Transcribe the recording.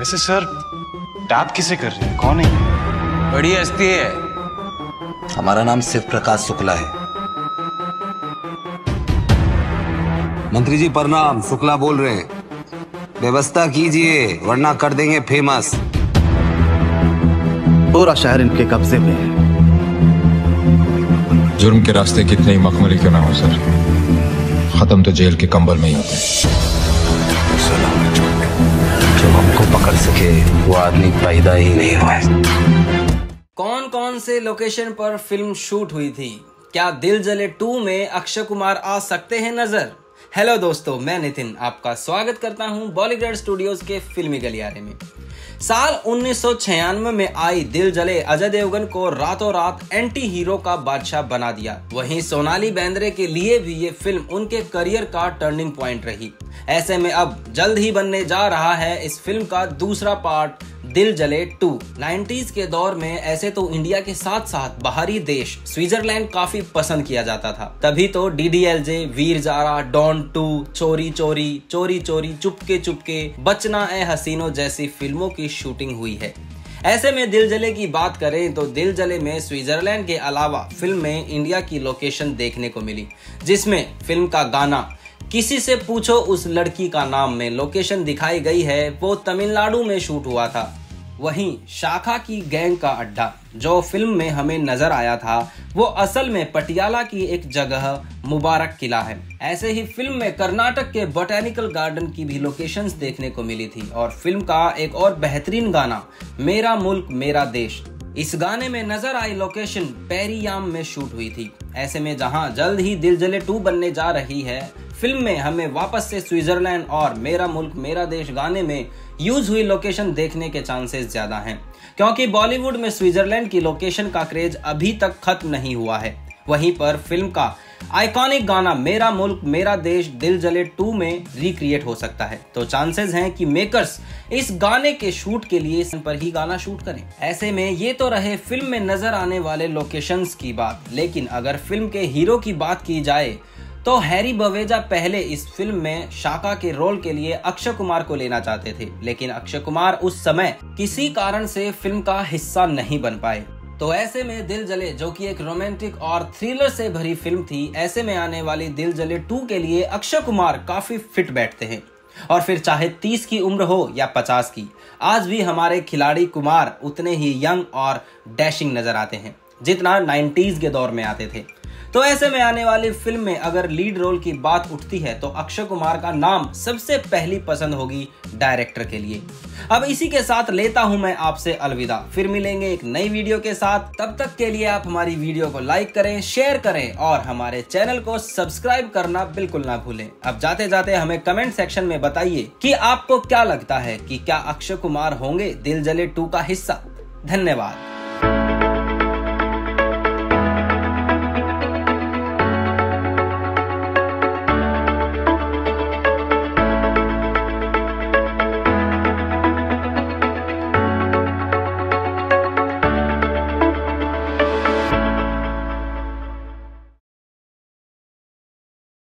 वैसे sir tap किसे कर रहे हैं? कौन है बड़ी हस्ती है। हमारा नाम शिव प्रकाश शुक्ला है। मंत्री जी प्रणाम शुक्ला बोल रहे हैं। व्यवस्था कीजिए वरना कर देंगे फ़ेमस। पूरा शहर इनके कब्जे में है। जुर्म के रास्ते कितने ही मखमली क्यों ना हो सर? खत्म तो जेल के कंबल में ही होते हैं। जो हमको पकड़ सके, वो आदमी पैदा ही नहीं हुआ कौन कौन से लोकेशन पर फ़िल्म शूट हुई थी? क्या दिल जले टू में अक्षय कुमार आ सकते हैं नज़र? हेलो दोस्तों, मैं नितिन आपका स्वागत करता हूँ बॉलीवुड स्टूडियोज के फिल्मी गलियारे में। साल 1996 में आई दिल जले अजय देवगन को रातों रात एंटी हीरो का बादशाह बना दिया। वहीं सोनाली बेंद्रे के लिए भी ये फ़िल्म उनके करियर का टर्निंग पॉइंट रही। ऐसे में अब जल्द ही बनने जा रहा है इस फ़िल्म का दूसरा पार्ट दिल जले टू। 90s के दौर में ऐसे तो इंडिया के साथ साथ बाहरी देश स्विट्जरलैंड काफ़ी पसंद किया जाता था। तभी तो DDLJ, Veer Zaara, don two, चोरी चोरी चोरी चोरी, चुपके चुपके, बचना ए हसीनो जैसी फ़िल्मों की शूटिंग हुई है। ऐसे में दिल जले की बात करें तो दिल जले में स्विट्जरलैंड के अलावा फ़िल्म में इंडिया की लोकेशन देखने को मिली, जिसमें फ़िल्म का गाना, किसी से पूछो उस लड़की का नाम में लोकेशन दिखाई गई है, वो तमिलनाडु में शूट हुआ था। वहीं शाखा की गैंग का अड्डा, जो फ़िल्म में हमें नज़र आया था, वो असल में पटियाला की एक जगह, मुबारक किला है। ऐसे ही फ़िल्म में कर्नाटक के बोटेनिकल गार्डन की भी लोकेशंस देखने को मिली थी, और फ़िल्म का एक और बेहतरीन गाना, मेरा मुल्क, मेरा देश। इस गाने में नज़र आई लोकेशन पेरियाम में शूट हुई थी। ऐसे में जहाँ जल्द ही दिल जले टू बनने जा रही है फ़िल्म में हमें वापस से स्विट्जरलैंड और मेरा मुल्क, मेरा देश गाने में यूज़ हुई लोकेशन देखने के चांसेस ज़्यादा हैं। क्योंकि बॉलीवुड में स्विट्जरलैंड की लोकेशन का क्रेज अभी तक खत्म नहीं हुआ है। वहीं पर फ़िल्म का आइकॉनिक गाना मेरा मुल्क, मेरा देश, दिल जले टू में रिक्रिएट हो सकता है। तो चांसेस हैं कि मेकर्स इस गाने के शूट के लिए पर ही गाना शूट करें। ऐसे में ये तो रहे फ़िल्म में नज़र आने वाले लोकेशंस की बात। लेकिन अगर फ़िल्म के हीरो की बात की जाए तो हैरी बवेजा पहले इस फ़िल्म में शाका के रोल के लिए अक्षय कुमार को लेना चाहते थे, लेकिन अक्षय कुमार उस समय किसी कारण से फ़िल्म का हिस्सा नहीं बन पाए। तो ऐसे में दिल जले, जो कि एक रोमांटिक और थ्रिलर से भरी फ़िल्म थी, ऐसे में आने वाली दिल जले टू के लिए अक्षय कुमार काफ़ी फिट बैठते हैं। और फिर चाहे तीस की उम्र हो या पचास की, आज भी हमारे खिलाड़ी कुमार उतने ही यंग और डैशिंग नज़र आते हैं, जितना 90s के दौर में आते थे। तो ऐसे में आने वाली फ़िल्म में अगर लीड रोल की बात उठती है तो अक्षय कुमार का नाम सबसे पहली पसंद होगी डायरेक्टर के लिए। अब इसी के साथ लेता हूँ मैं आपसे अलविदा। फिर मिलेंगे एक नई वीडियो के साथ। तब तक के लिए आप हमारी वीडियो को लाइक करें, शेयर करें और हमारे चैनल को सब्सक्राइब करना बिल्कुल ना भूलें। अब जाते जाते हमें कमेंट सेक्शन में बताइए कि आपको क्या लगता है कि क्या अक्षय कुमार होंगे दिल जले टू का हिस्सा। धन्यवाद।